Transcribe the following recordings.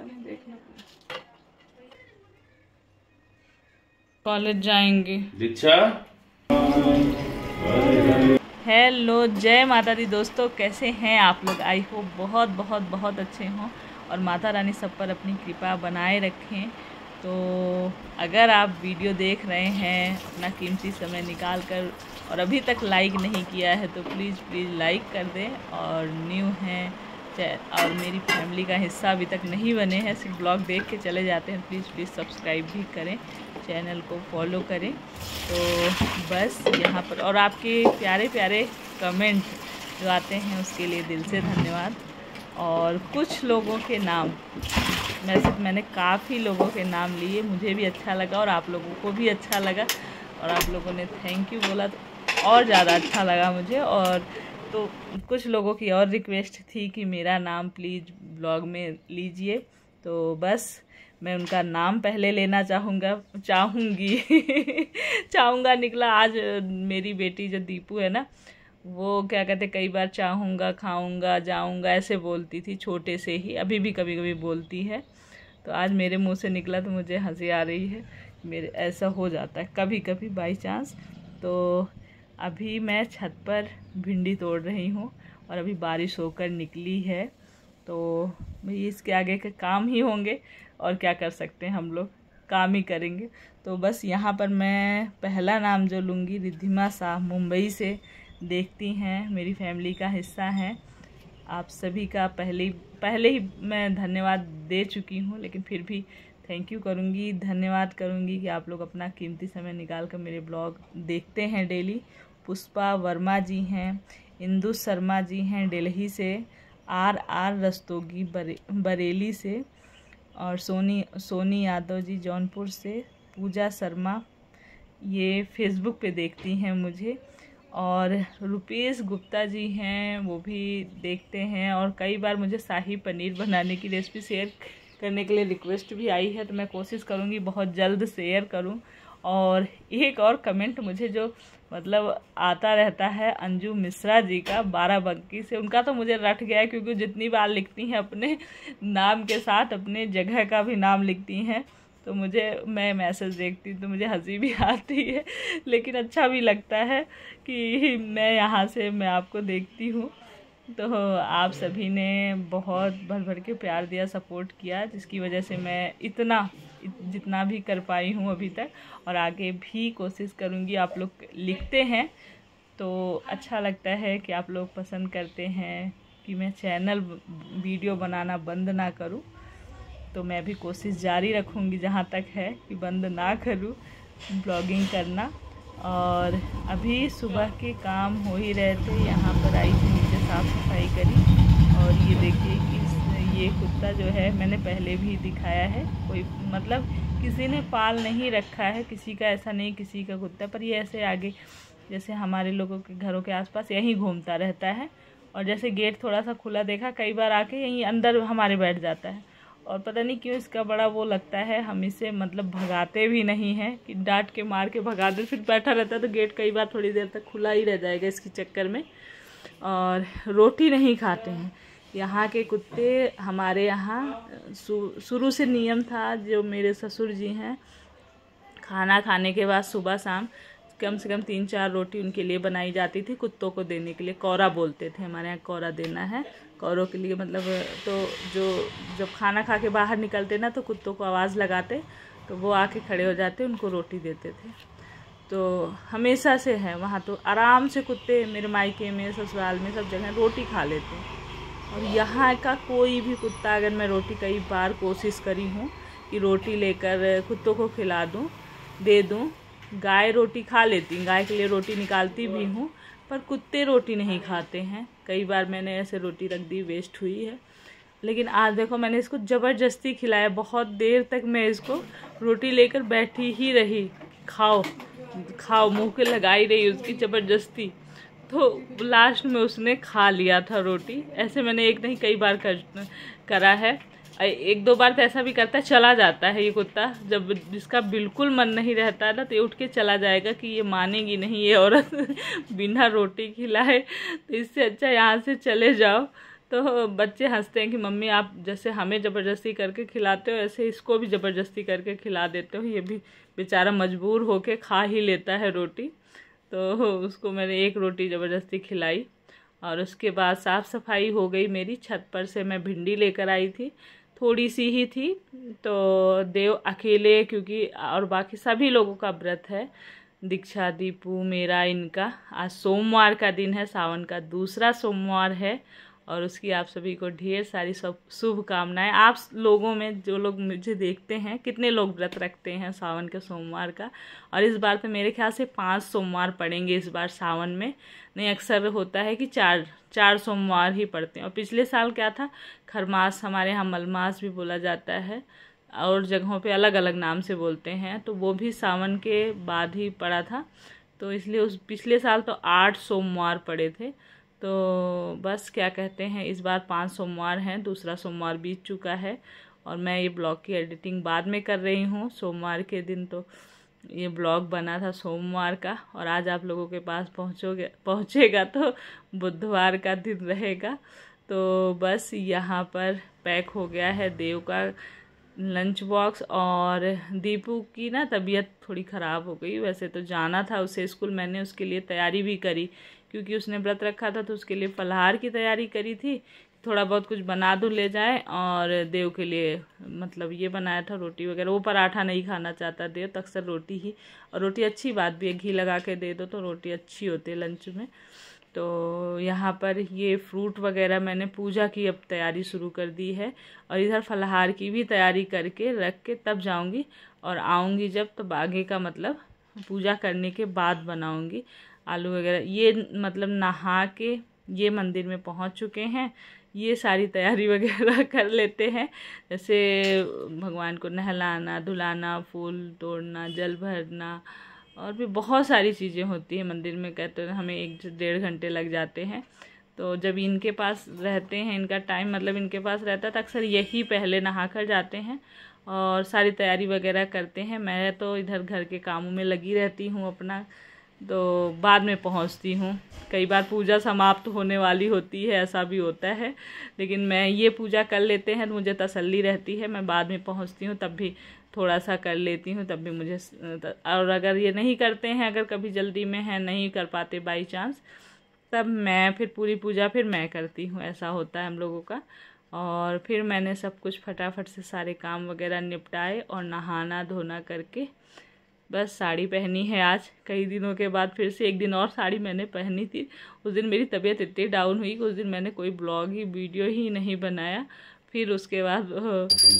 पता नहीं देखना कॉलेज जाएँगे। दीक्षा? हेलो जय माता दी। दोस्तों कैसे हैं आप लोग? आई होप बहुत बहुत बहुत अच्छे हों और माता रानी सब पर अपनी कृपा बनाए रखें। तो अगर आप वीडियो देख रहे हैं अपना कीमती समय निकाल कर और अभी तक लाइक नहीं किया है तो प्लीज़ प्लीज़ लाइक कर दें और न्यू हैं। और मेरी फैमिली का हिस्सा अभी तक नहीं बने हैं, सिर्फ़ ब्लॉग देख के चले जाते हैं। प्लीज़ प्लीज़ सब्सक्राइब भी करें, चैनल को फॉलो करें। तो बस यहाँ पर, और आपके प्यारे प्यारे कमेंट जो आते हैं, उसके लिए दिल से धन्यवाद। और कुछ लोगों के नाम वैसे मैंने काफ़ी लोगों के नाम लिए, मुझे भी अच्छा लगा और आप लोगों को भी अच्छा लगा। और आप लोगों ने थैंक यू बोला तो और ज़्यादा अच्छा लगा मुझे। और तो कुछ लोगों की और रिक्वेस्ट थी कि मेरा नाम प्लीज़ ब्लॉग में लीजिए। तो बस, मैं उनका नाम पहले लेना चाहूँगा, चाहूँगी। चाहूँगा निकला आज, मेरी बेटी जो दीपू है ना, वो क्या कहते, कई बार चाहूँगा, खाऊँगा, जाऊँगा, ऐसे बोलती थी, छोटे से ही, अभी भी कभी कभी बोलती है। तो आज मेरे मुँह से निकला तो मुझे हँसी आ रही है मेरे, ऐसा हो जाता है कभी कभी बाई चांस तो अभी मैं छत पर भिंडी तोड़ रही हूँ और अभी बारिश होकर निकली है। तो भाई इसके आगे के काम ही होंगे और क्या कर सकते हैं हम लोग, काम ही करेंगे। तो बस यहाँ पर मैं पहला नाम जो लूँगी, रिद्धिमा शाह, मुंबई से देखती हैं। मेरी फैमिली का हिस्सा हैं। आप सभी का पहले पहले ही मैं धन्यवाद दे चुकी हूँ, लेकिन फिर भी थैंक यू करूँगी, धन्यवाद करूँगी कि आप लोग अपना कीमती समय निकाल कर मेरे ब्लॉग देखते हैं डेली पुष्पा वर्मा जी हैं इंदु शर्मा जी हैं दिल्ली से आर आर रस्तोगी बरे, बरेली से और सोनी सोनी यादव जी जौनपुर से पूजा शर्मा। ये फेसबुक पे देखती हैं मुझे और रुपेश गुप्ता जी हैं वो भी देखते हैं और कई बार मुझे शाही पनीर बनाने की रेसिपी शेयर करने के लिए रिक्वेस्ट भी आई है तो मैं कोशिश करूँगी बहुत जल्द शेयर करूँ। और एक और कमेंट मुझे जो मतलब आता रहता है अंजू मिश्रा जी का, बाराबंकी से। उनका तो मुझे रट गया क्योंकि जितनी बार लिखती हैं अपने नाम के साथ, अपने जगह का भी नाम लिखती हैं तो मुझे, मैं मैसेज देखती तो मुझे हँसी भी आती है। लेकिन अच्छा भी लगता है कि मैं यहाँ से, मैं आपको देखती हूँ। तो आप सभी ने बहुत भर भर के प्यार दिया, सपोर्ट किया, जिसकी वजह से मैं इतना, जितना भी कर पाई हूँ अभी तक और आगे भी कोशिश करूँगी आप लोग लिखते हैं। तो अच्छा लगता है कि आप लोग पसंद करते हैं कि मैं चैनल वीडियो बनाना बंद ना करूँ। तो मैं भी कोशिश जारी रखूँगी जहाँ तक है कि बंद ना करूँ ब्लॉगिंग करना। और अभी सुबह के काम हो ही रहे थे, यहाँ पर आई साफ़ सफ़ाई करी और ये देखिए कि ये कुत्ता जो है मैंने पहले भी दिखाया है। कोई मतलब किसी ने पाल नहीं रखा है, किसी का ऐसा नहीं, किसी का कुत्ता, पर ये ऐसे आगे जैसे हमारे लोगों के घरों के आसपास यहीं घूमता रहता है और जैसे गेट थोड़ा सा खुला देखा, कई बार आके यहीं अंदर हमारे बैठ जाता है। और पता नहीं क्यों इसका बड़ा वो लगता है, हम इसे मतलब भगाते भी नहीं हैं कि डांट के मार के भगा दे, फिर बैठा रहता है तो गेट कई बार थोड़ी देर तक खुला ही रह जाएगा इसके चक्कर में। और रोटी नहीं खाते हैं। यहाँ के कुत्ते हमारे यहाँ शुरू से नियम था, जो मेरे ससुर जी हैं, खाना खाने के बाद सुबह शाम कम से कम तीन चार रोटी उनके लिए बनाई जाती थी, कुत्तों को देने के लिए। कौरा बोलते थे, हमारे यहाँ कौरा देना है। कौरों के लिए मतलब तो जो, जब खाना खा के बाहर निकलते ना तो कुत्तों को आवाज़ लगाते तो वो आके खड़े हो जाते, उनको रोटी देते थे। तो हमेशा से है वहाँ तो आराम से कुत्ते मेरे मायके में, ससुराल में सब जगह रोटी खा लेते हैं। और यहाँ का कोई भी कुत्ता, अगर मैं रोटी कई बार कोशिश करी हूँ कि रोटी लेकर कुत्तों को खिला दूँ, दे दूँ, गाय रोटी खा लेती गाय के लिए रोटी निकालती भी हूँ, पर कुत्ते रोटी नहीं खाते हैं। कई बार मैंने ऐसे रोटी रख दी वेस्ट हुई है। लेकिन आज देखो, मैंने इसको ज़बरदस्ती खिलाया, बहुत देर तक मैं इसको रोटी लेकर बैठी ही रही, खाओ। खाओ, मुँह के लगाई रही उसकी ज़बरदस्ती। तो लास्ट में उसने खा लिया था रोटी। ऐसे मैंने एक नहीं, कई बार कर, करा है। एक दो बार तो ऐसा भी करता है, चला जाता है ये कुत्ता। जब जिसका बिल्कुल मन नहीं रहता है ना तो ये उठ के चला जाएगा कि ये मानेगी नहीं ये औरत। बिना रोटी खिलाए। तो इससे अच्छा यहाँ से चले जाओ। तो बच्चे हँसते हैं कि, मम्मी, आप जैसे हमें ज़बरदस्ती करके खिलाते हो, ऐसे इसको भी ज़बरदस्ती करके खिला देते हो, ये भी बेचारा मजबूर होके खा ही लेता है रोटी। तो उसको मैंने एक रोटी ज़बरदस्ती खिलाई और उसके बाद साफ़ सफ़ाई हो गई मेरी। छत पर से मैं भिंडी लेकर आई थी। थोड़ी सी ही थी। तो देव अकेले, क्योंकि और बाकी सभी लोगों का व्रत है। दीक्षा, दीपू, मेरा, इनका। आज सोमवार का दिन है, सावन का दूसरा सोमवार है। और उसकी आप सभी को ढेर सारी सब शुभकामनाएँ। आप लोगों में जो लोग मुझे देखते हैं, कितने लोग व्रत रखते हैं सावन के सोमवार का? और इस बार तो मेरे ख्याल से पाँच सोमवार पड़ेंगे इस बार सावन में। नहीं, अक्सर होता है कि चार चार सोमवार ही पड़ते हैं। और पिछले साल क्या था? खरमास, हमारे यहाँ मलमास भी बोला जाता है और जगहों पे अलग अलग नाम से बोलते हैं तो वो भी सावन के बाद ही पड़ा था। तो इसलिए उस, पिछले साल तो आठ सोमवार पड़े थे। तो बस क्या कहते हैं, इस बार पाँच सोमवार हैं, दूसरा सोमवार बीत चुका है और मैं ये ब्लॉग की एडिटिंग बाद में कर रही हूँ। सोमवार के दिन तो ये ब्लॉग बना था सोमवार का और आज आप लोगों के पास पहुँचोगे, पहुँचेगा तो बुधवार का दिन रहेगा। तो बस यहाँ पर पैक हो गया है, देव का लंच बॉक्स और दीपू की ना तबीयत थोड़ी ख़राब हो गई। वैसे तो जाना था उसे स्कूल, मैंने उसके लिए तैयारी भी करी, क्योंकि उसने व्रत रखा था तो उसके लिए फलहार की तैयारी करी थी। थोड़ा बहुत कुछ बना दो ले जाए और देव के लिए मतलब ये बनाया था रोटी वगैरह। वो पराठा नहीं खाना चाहता देव तो अक्सर रोटी ही, और रोटी अच्छी बात भी है, घी लगा के दे दो तो रोटी अच्छी होती है लंच में। तो यहाँ पर ये फ्रूट वगैरह मैंने पूजा की अब तैयारी शुरू कर दी है और इधर फलहार की भी तैयारी करके रख के तब जाऊँगी और आऊँगी जब तो आगे का मतलब पूजा करने के बाद बनाऊँगी। आलू वगैरह, ये मतलब नहा के ये मंदिर में पहुँच चुके हैं। ये सारी तैयारी वगैरह कर लेते हैं। जैसे भगवान को नहलाना, धुलाना, फूल तोड़ना, जल भरना और भी बहुत सारी चीज़ें होती हैं मंदिर में कहते हैं हमें एक डेढ़ घंटे लग जाते हैं। तो जब इनके पास रहते हैं, इनका टाइम मतलब इनके पास रहता है तो अक्सर यही पहले नहा कर जाते हैं और सारी तैयारी वगैरह करते हैं। मैं तो इधर घर के कामों में लगी रहती हूँ अपना तो बाद में पहुँचती हूँ। कई बार पूजा समाप्त होने वाली होती है, ऐसा भी होता है। लेकिन मैं ये पूजा कर लेते हैं तो मुझे तसल्ली रहती है, मैं बाद में पहुँचती हूँ, तब भी थोड़ा सा कर लेती हूँ, तब भी मुझे और अगर ये नहीं करते हैं, अगर कभी जल्दी में है, नहीं कर पाते बाई चांस तब मैं फिर पूरी पूजा फिर मैं करती हूँ, ऐसा होता है हम लोगों का। और फिर मैंने सब कुछ फटाफट से सारे काम वगैरह निपटाए और नहाना धोना करके, बस साड़ी पहनी है आज। कई दिनों के बाद फिर से एक दिन और साड़ी मैंने पहनी थी। उस दिन मेरी तबीयत इतनी डाउन हुई कि उस दिन मैंने कोई ब्लॉग ही वीडियो ही नहीं बनाया। फिर उसके बाद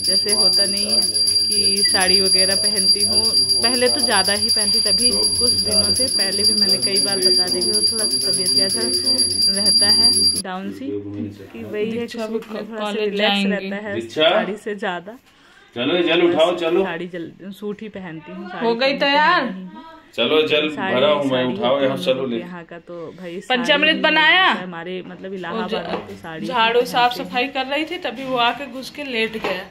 जैसे होता नहीं है कि साड़ी वगैरह पहनती हूँ। पहले तो ज़्यादा ही पहनती तभी कुछ दिनों से पहले भी मैंने कई बार बता दी कि थोड़ा सा तबीयत कैसा रहता है डाउन सी कि वही है थोड़ा सा रिलैक्स रहता है साड़ी से ज़्यादा। चलो जल उठाओ चलो। साड़ी जल सूट ही पहनती हूँ हो गई तैयार? चलो जल भरा हूँ मैं उठाओ यहाँ चलो ले। यहाँ का तो भाई पंचामृत बनाया? हमारे मतलब इलाहाबाद तो साड़ी झाड़ू साफ़ सफ़ाई कर रही थी तभी वो आके घुस के लेट गया।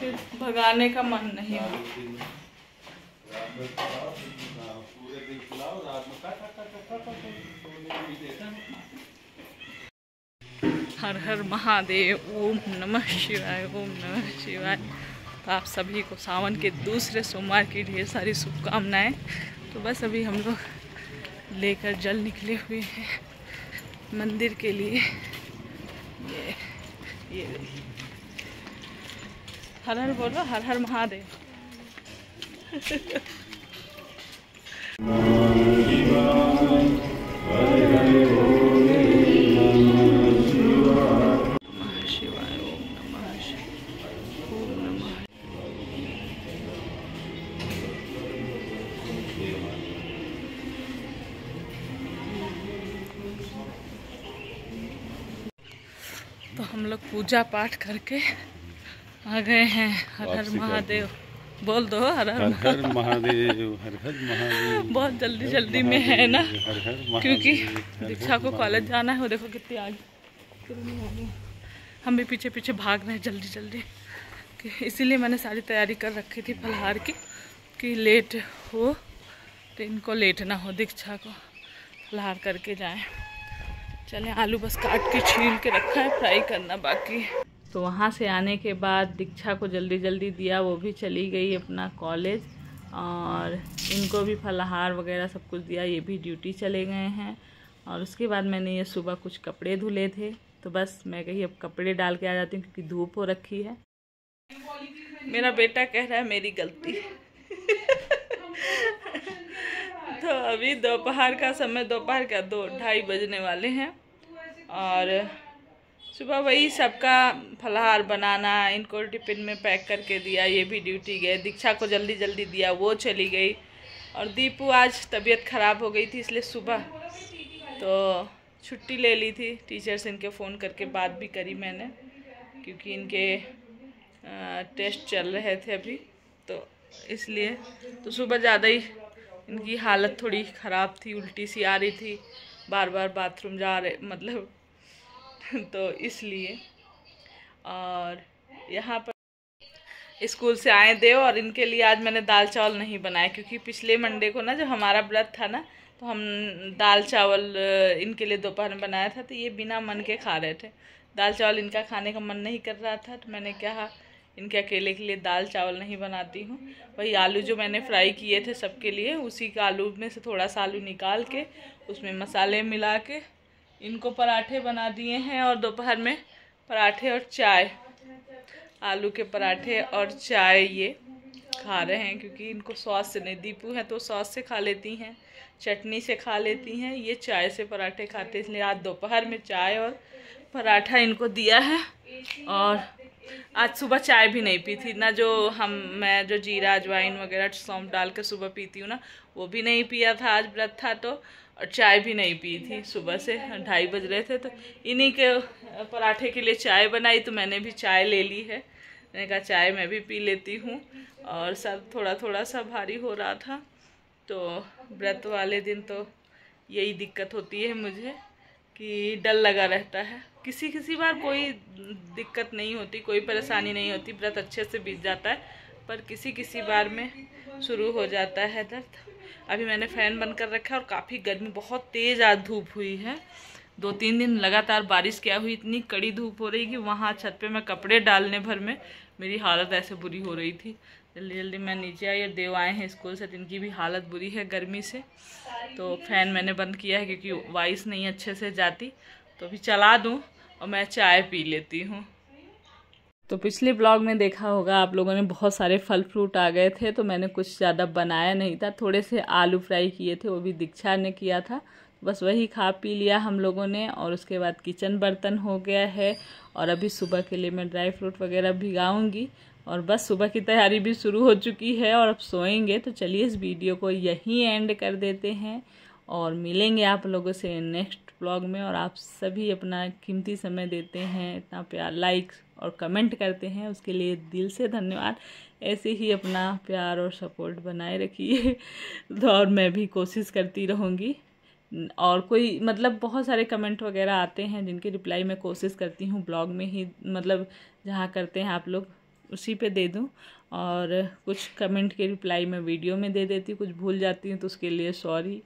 फिर भगाने का मन नहीं हुआ। हर हर महादेव ओम नमः शिवाय ओम नमः शिवाय। तो आप सभी को सावन के दूसरे सोमवार की ढेर सारी शुभकामनाएँ। तो बस अभी हम लोग लेकर जल निकले हुए हैं मंदिर के लिए। ये ये। हर हर बोलो, हर हर महादेव। तो हम लोग पूजा पाठ करके आ गए हैं। हर हर महादेव। बोल दो हर हर हर महादेव। हर हर महादेव। बहुत जल्दी जल्दी में है ना? हर हर क्योंकि दीक्षा को कॉलेज जाना है वो देखो कितनी आगे। हम भी पीछे पीछे भाग रहे हैं जल्दी जल्दी। कि इसीलिए मैंने सारी तैयारी कर रखी थी फलहार की कि लेट हो तो इनको लेट ना हो दीक्षा को फलहार करके जाएँ। चले, आलू बस काट के छील के रखा है, फ्राई करना बाकी तो वहाँ से आने के बाद दीक्षा को जल्दी जल्दी दिया, वो भी चली गई अपना कॉलेज और इनको भी फलाहार वगैरह सब कुछ दिया, ये भी ड्यूटी चले गए हैं। और उसके बाद मैंने ये सुबह कुछ कपड़े धुले थे तो बस मैं कही अब कपड़े डाल के आ जाती हूँ क्योंकि धूप हो रखी है। मेरा बेटा कह रहा है, मेरी गलती तो अभी दोपहर का समय, दोपहर का दो, ढाई बजने वाले हैं। और सुबह वही सबका फलाहार बनाना, इनको टिफ़िन में पैक करके दिया, ये भी ड्यूटी गए। दीक्षा को जल्दी जल्दी दिया, वो चली गई। और दीपू आज तबीयत ख़राब हो गई थी, इसलिए सुबह तो छुट्टी ले ली थी। टीचर्स इनके फ़ोन करके बात भी करी मैंने, क्योंकि इनके टेस्ट चल रहे थे अभी तो इसलिए तो सुबह ज़्यादा ही इनकी हालत थोड़ी ख़राब थी, उल्टी सी आ रही थी। बार बार बाथरूम जा रहे मतलब तो इसलिए। और यहाँ पर स्कूल से आए दे और इनके लिए आज मैंने दाल चावल नहीं बनाया क्योंकि पिछले मंडे को ना जब हमारा व्रत था ना तो हम दाल चावल इनके लिए दोपहर में बनाया था तो ये बिना मन के खा रहे थे। दाल चावल इनका खाने का मन नहीं कर रहा था तो मैंने कहा इनके अकेले के लिए दाल चावल नहीं बनाती हूँ। वही आलू जो मैंने फ्राई किए थे सबके लिए, उसी का आलू में से थोड़ा सा आलू निकाल के, उसमें मसाले मिला के, इनको पराठे बना दिए हैं और दोपहर में पराठे और चाय। आलू के पराठे और चाय ये खा रहे हैं क्योंकि इनको सॉस से नहीं, दीपू है तो सॉस से खा लेती हैं, चटनी से खा लेती हैं, ये चाय से पराठे खाते इसलिए आज दोपहर में चाय और पराठा इनको दिया है और आज सुबह चाय भी नहीं पी थी, ना जो हम, मैं जो जीरा, अजवाइन वगैरह सौंप डाल कर सुबह पीती हूँ ना, वो भी नहीं पिया था, आज व्रत था तो और चाय भी नहीं पी थी सुबह से, ढाई बज रहे थे तो इन्हीं के पराठे के लिए चाय बनाई तो मैंने भी चाय ले ली है, मैंने कहा चाय मैं भी पी लेती हूँ, और सब थोड़ा थोड़ा सा भारी हो रहा था तो व्रत वाले दिन तो यही दिक्कत होती है मुझे, कि डर लगा रहता है। किसी किसी बार कोई दिक्कत नहीं होती, कोई परेशानी नहीं होती, व्रत अच्छे से बीत जाता है, पर किसी किसी बार में शुरू हो जाता है दर्द। अभी मैंने फ़ैन बंद कर रखा है और काफ़ी गर्मी, बहुत तेज़ आज धूप हुई है। दो तीन दिन लगातार बारिश क्या हुई, इतनी कड़ी धूप हो रही कि वहाँ छत पे मैं कपड़े डालने भर में मेरी हालत ऐसे बुरी हो रही थी। जल्दी जल्दी मैं नीचे आई और देव आए हैं स्कूल से इनकी भी हालत बुरी है गर्मी से। तो फ़ैन मैंने बंद किया है क्योंकि वाइस नहीं अच्छे से जाती। तो अभी चला दूँ और मैं चाय पी लेती हूँ। तो पिछले ब्लॉग में देखा होगा, आप लोगों ने बहुत सारे फल फ्रूट आ गए थे तो मैंने कुछ ज़्यादा बनाया नहीं था। थोड़े से आलू फ्राई किए थे, वो भी दीक्षा ने किया था। बस वही खा पी लिया हम लोगों ने, और उसके बाद किचन बर्तन हो गया है, और अभी सुबह के लिए मैं ड्राई फ्रूट वगैरह भिगाऊँगी। और बस सुबह की तैयारी भी शुरू हो चुकी है, और अब सोएँगे। तो चलिए इस वीडियो को यहीं एंड कर देते हैं। और मिलेंगे आप लोगों से नेक्स्ट ब्लॉग में और आप सभी अपना कीमती समय देते हैं, इतना प्यार लाइक और कमेंट करते हैं, उसके लिए दिल से धन्यवाद। ऐसे ही अपना प्यार और सपोर्ट बनाए रखिए। तो और मैं भी कोशिश करती रहूँगी। और कोई मतलब बहुत सारे कमेंट वगैरह आते हैं, जिनके रिप्लाई मैं कोशिश करती हूँ ब्लॉग में ही मतलब जहाँ करते हैं आप लोग, उसी पे दे दूँ। और कुछ कमेंट के रिप्लाई मैं वीडियो में दे देती हूँ, कुछ भूल जाती हूँ तो उसके लिए सॉरी